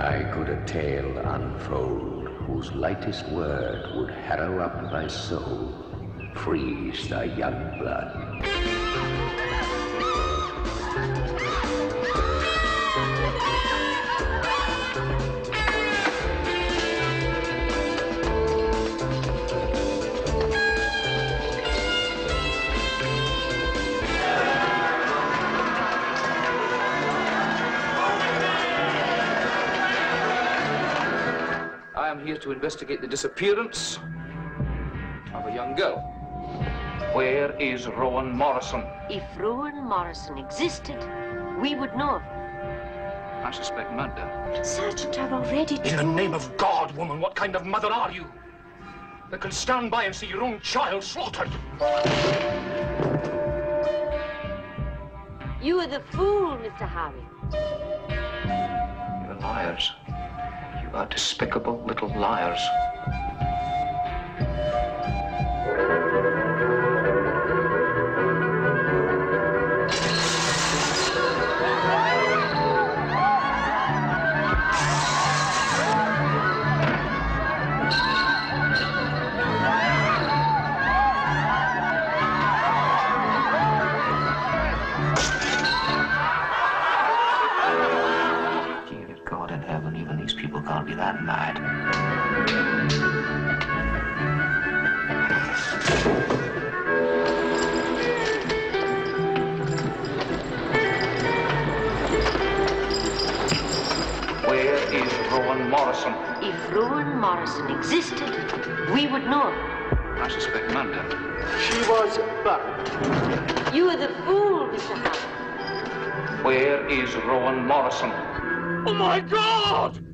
I could a tale unfold whose lightest word would harrow up thy soul, freeze thy young blood. I am here to investigate the disappearance of a young girl. Where is Rowan Morrison? If Rowan Morrison existed, we would know. I suspect murder. Sergeant, I've already In the name of God, woman, what kind of mother are you? That can stand by and see your own child slaughtered. You are the fool, Mr. Howie. Are despicable little liars. Heaven, even these people be that night. Where is Rowan Morrison? If Rowan Morrison existed, we would know. I suspect murder. She was back. You are the fool, Mr. Howie. Where is Rowan Morrison? Oh my God!